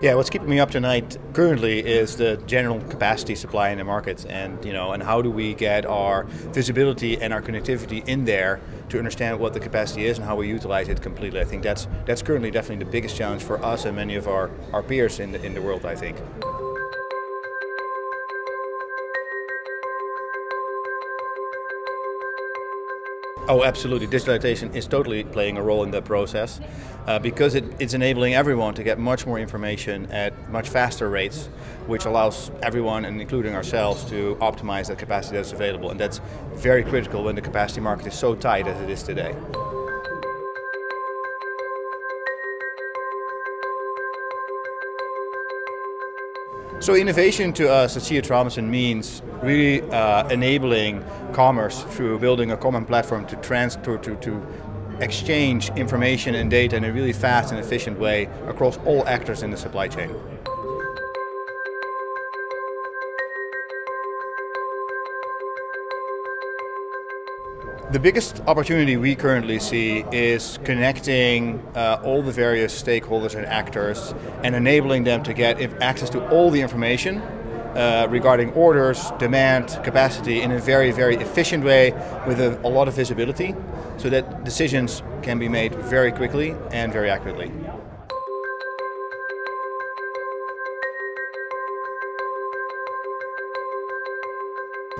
Yeah, what's keeping me up tonight currently is the general capacity supply in the markets, and you know, and how do we get our visibility and our connectivity in there to understand what the capacity is and how we utilize it completely. I think that's that's currently definitely the biggest challenge for us and many of our, our peers in the in the world. I think. Oh, absolutely. Digitalization is totally playing a role in that process uh, because it, it's enabling everyone to get much more information at much faster rates, which allows everyone, and including ourselves, to optimize the capacity that's available. And that's very critical when the capacity market is so tight as it is today. So innovation to us at C.H. Robinson means really uh, enabling commerce through building a common platform to, to, to exchange information and data in a really fast and efficient way across all actors in the supply chain. The biggest opportunity we currently see is connecting uh, all the various stakeholders and actors and enabling them to get access to all the information uh, regarding orders, demand, capacity in a very, very efficient way with a, a lot of visibility so that decisions can be made very quickly and very accurately.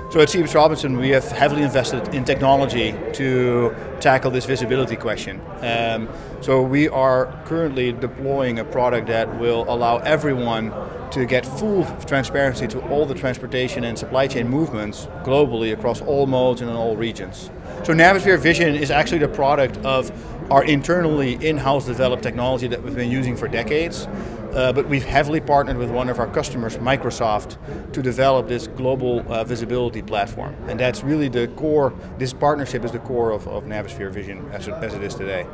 So at C.H. Robinson, we have heavily invested in technology to tackle this visibility question. Um, so we are currently deploying a product that will allow everyone to get full transparency to all the transportation and supply chain movements globally across all modes and in all regions. So Navisphere Vision is actually the product of our internally in-house developed technology that we've been using for decades. Uh, but we've heavily partnered with one of our customers, Microsoft, to develop this global uh, visibility platform. And that's really the core, this partnership is the core of, of Navisphere Vision as it, as it is today.